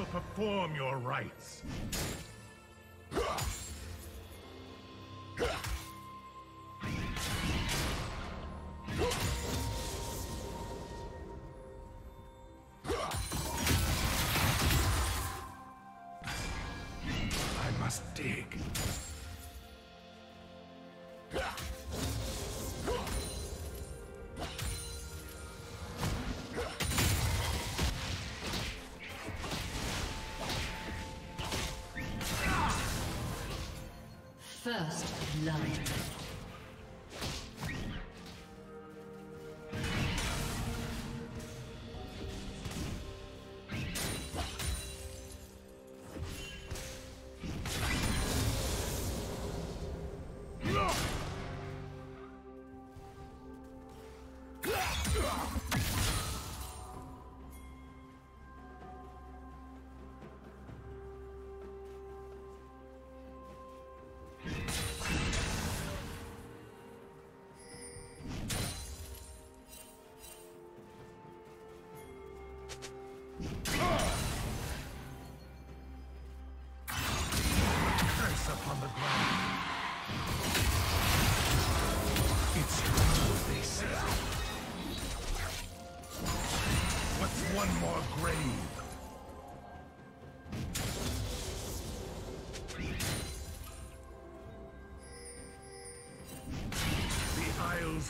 shall perform your rites. I must dig. First blood.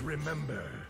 Remember.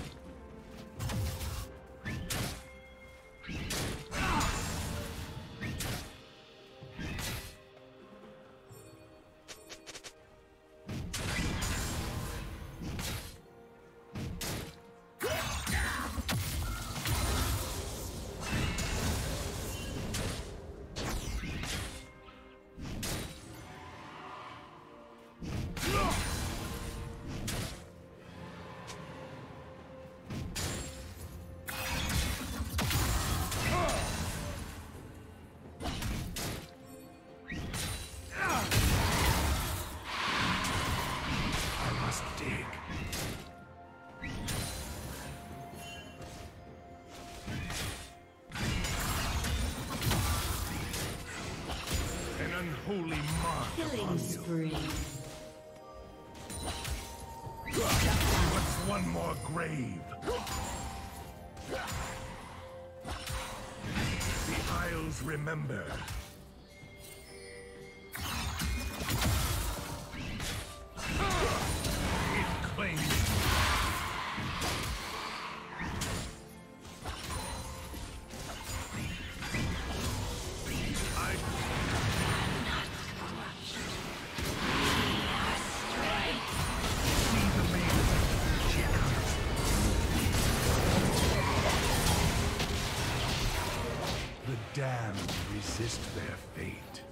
Unholy mark Killing spree. What's one more grave? The Isles remember. Damned resist their fate.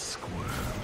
Squirm.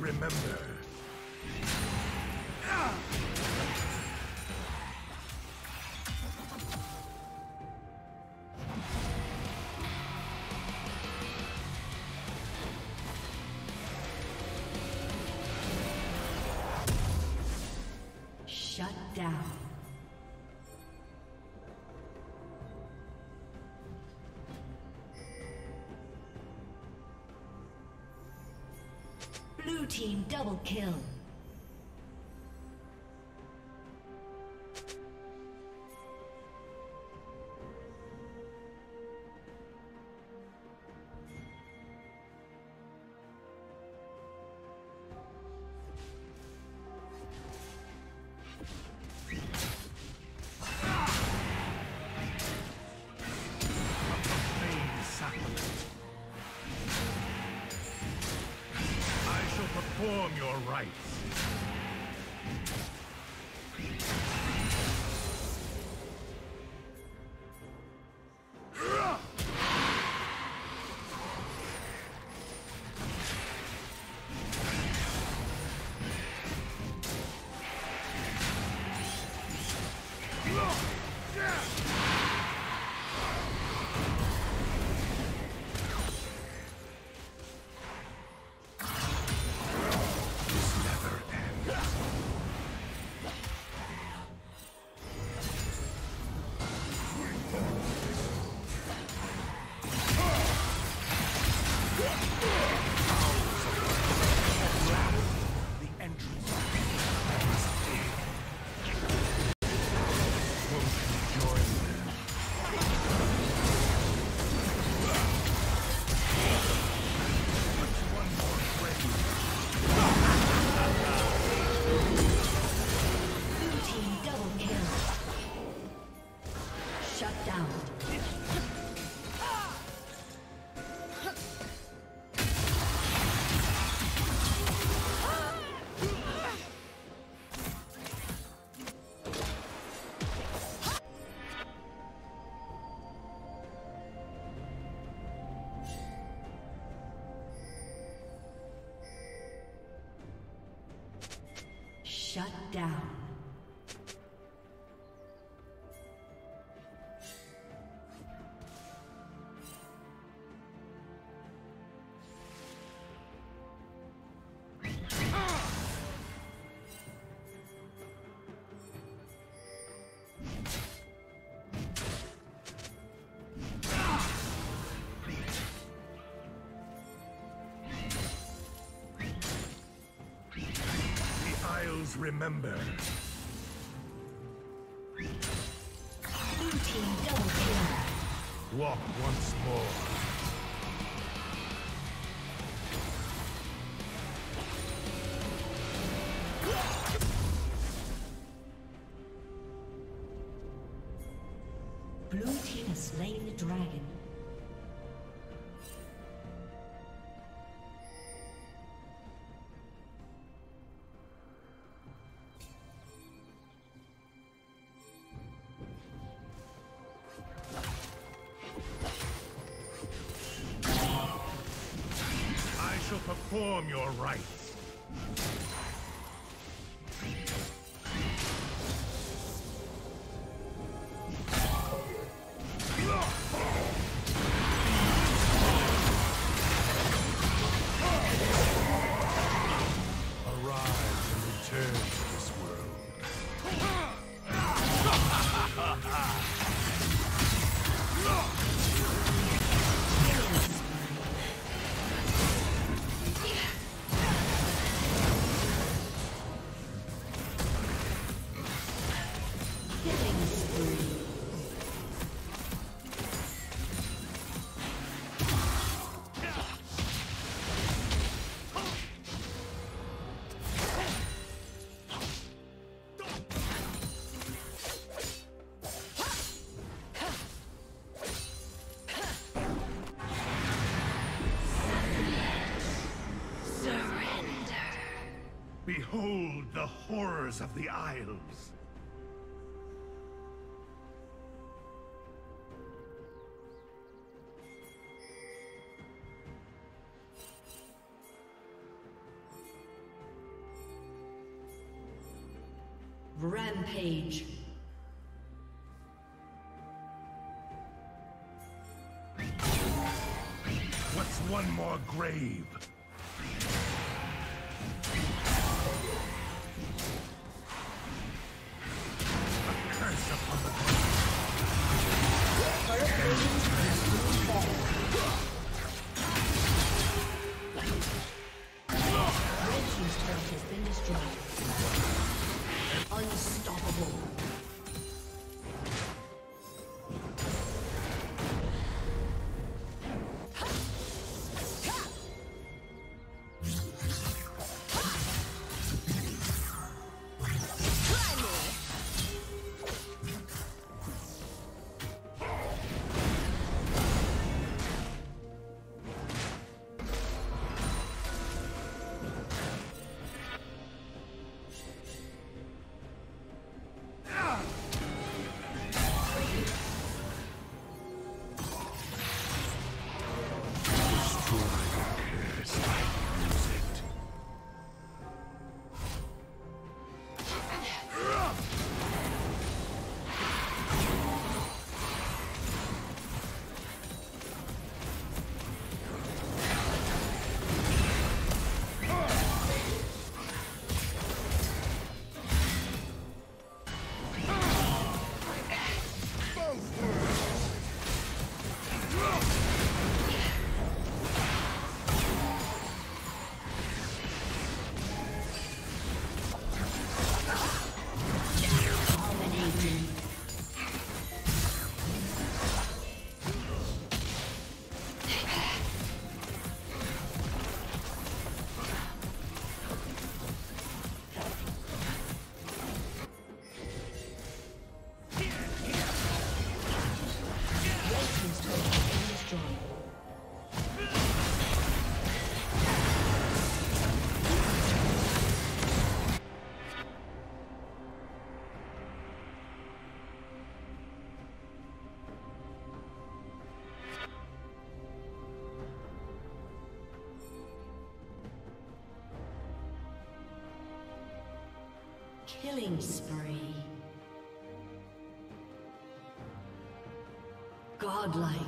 Remember. Shut down. Team double kill. Perform your rites. Down. Remember. Walk once more. Blue team has slain the dragon. Perform your rites. the horrors of the Isles. Rampage. What's one more grave? Killing spree. Godlike.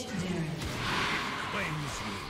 Legendary. Claims you.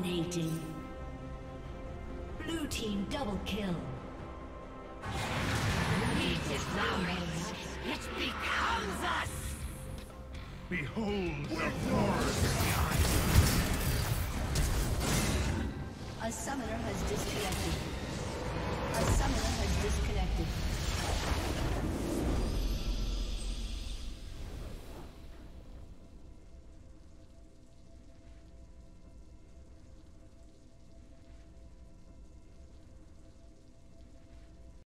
Dominating. Blue team double kill. It. It becomes us. Behold the horrors A summoner has disconnected. A summoner has disconnected.